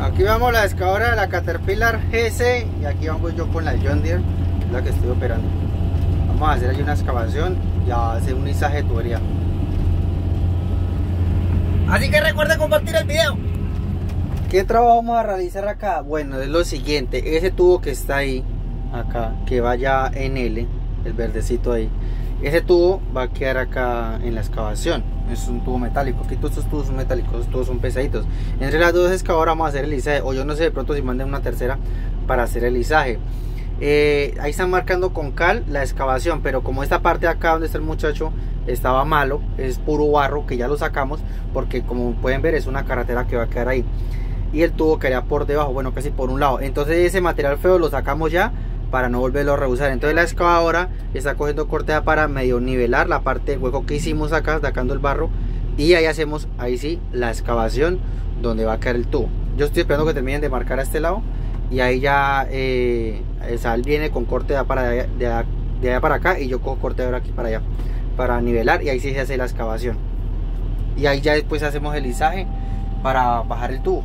Aquí vamos la excavadora de la Caterpillar GC y aquí vamos yo con la John Deere, la que estoy operando. Vamos a hacer allí una excavación y a hacer un izaje de tubería. Así que recuerda compartir el video. ¿Qué trabajo vamos a realizar acá? Bueno, es lo siguiente, ese tubo que está ahí, acá, que vaya en L, el verdecito ahí, ese tubo va a quedar acá en la excavación, es un tubo metálico, aquí todos estos tubos son metálicos, estos tubos son pesaditos. Entre las dos excavadoras vamos a hacer el izaje, o yo no sé de pronto si manden una tercera para hacer el izaje. Eh, ahí están marcando con cal la excavación, pero como esta parte de acá donde está el muchacho estaba malo, es puro barro que ya lo sacamos, porque como pueden ver es una carretera que va a quedar ahí y el tubo quedaría por debajo, bueno casi por un lado. Entonces ese material feo lo sacamos ya para no volverlo a reusar. Entonces la excavadora está cogiendo cortea para medio nivelar la parte del hueco que hicimos acá, sacando el barro. Y ahí hacemos, ahí sí, la excavación donde va a caer el tubo. Yo estoy esperando que terminen de marcar a este lado. Y ahí ya eh, el sal viene con corte de, para de, allá para acá y yo cojo corte de aquí para allá. Para nivelar y ahí sí se hace la excavación. Y ahí ya después hacemos el izaje para bajar el tubo.